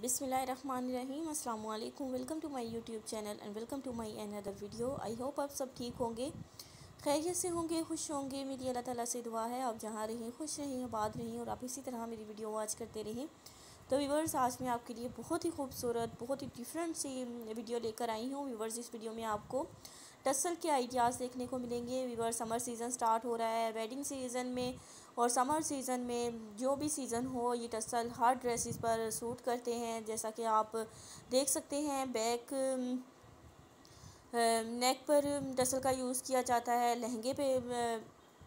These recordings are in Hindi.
बिसमीम अल्लाम welcome to my YouTube channel and welcome to my another video I hope आप सब ठीक होंगे। खैरियत से होंगे, खुश होंगे। मेरी अल्लाह ताला से दुआ है, आप जहाँ रहें, खुश रहें, आबाद रहें और आप इसी तरह मेरी वीडियो वॉच करते रहें। तो व्यूवर्स आज मैं आपके लिए बहुत ही खूबसूरत, बहुत ही डिफरेंट सी वीडियो लेकर आई हूँ। व्यूवर्स इस वीडियो में आपको टसल के आइडियाज़ देखने को मिलेंगे। वीवर समर सीज़न स्टार्ट हो रहा है वेडिंग सीज़न में और समर सीज़न में जो भी सीज़न हो, ये टसल हर ड्रेसिस पर सूट करते हैं। जैसा कि आप देख सकते हैं बैक नेक पर टसल का यूज़ किया जाता है। लहंगे पे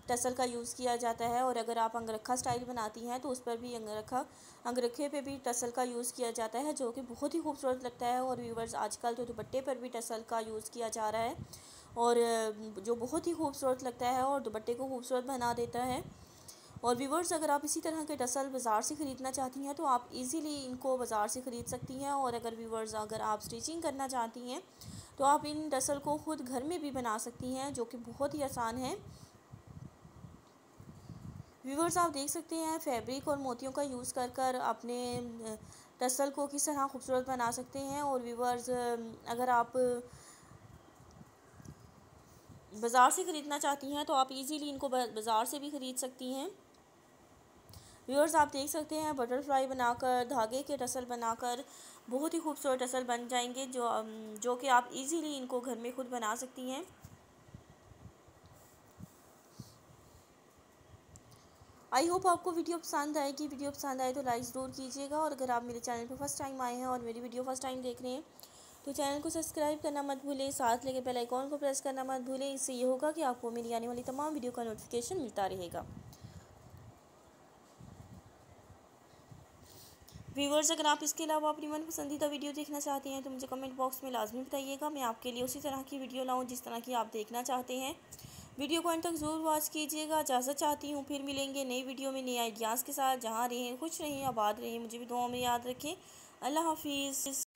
टसल का यूज़ किया जाता है और अगर आप अंगरखा स्टाइल बनाती हैं तो उस पर भी अंगरखा, अंगरखे पे भी टसल का यूज़ किया जाता है, जो कि बहुत ही खूबसूरत लगता है और व्यूवर्स आजकल तो दुपट्टे पर भी टसल का यूज़ किया जा रहा है और जो बहुत ही खूबसूरत लगता है और दुपट्टे को खूबसूरत बना देता है। और व्यूवर्स, अगर आप इसी तरह के टसल बाज़ार से ख़रीदना चाहती हैं तो आप इजीली इनको बाज़ार से ख़रीद सकती हैं और अगर व्यूवर्स, अगर आप स्टिचिंग करना चाहती हैं तो आप इन टसल को ख़ुद घर में भी बना सकती हैं, जो कि बहुत ही आसान है। व्यूवर्स आप देख सकते हैं फैब्रिक और मोतियों का यूज़ कर कर अपने टसल को किस तरह खूबसूरत बना सकते हैं और व्यूवर्स अगर आप बाज़ार से ख़रीदना चाहती हैं तो आप इजीली इनको बाज़ार से भी ख़रीद सकती हैं। व्यूअर्स आप देख सकते हैं बटरफ्लाई बनाकर, धागे के टसल बनाकर, बहुत ही खूबसूरत टसल बन जाएँगे जो जो कि आप इजीली इनको घर में खुद बना सकती हैं। आई होप आपको वीडियो पसंद आएगी वीडियो पसंद आए तो लाइक ज़रूर कीजिएगा। और अगर आप मेरे चैनल पर फ़र्स्ट टाइम आए हैं और मेरी वीडियो फ़र्स्ट टाइम देख रहे हैं तो चैनल को सब्सक्राइब करना मत भूलें। साथ लेके बेल आइकॉन को प्रेस करना मत भूलें। इससे ये होगा कि आपको मेरी आने वाली तमाम वीडियो का नोटिफिकेशन मिलता रहेगा। व्यूवर्स अगर आप इसके अलावा अपनी मन पसंदीदा वीडियो देखना चाहते हैं तो मुझे कमेंट बॉक्स में लाजमी बताइएगा। मैं आपके लिए उसी तरह की वीडियो लाऊं, जिस तरह की आप देखना चाहते हैं। वीडियो को अंत तक ज़रूर वॉच कीजिएगा। इजाज़त चाहती हूँ, फिर मिलेंगे नई वीडियो में नए आइडियाज़ के साथ। जहाँ रहें खुश रहें, आबाद रहें, मुझे भी दुआ में याद रखें। अल्लाह हाफिज़।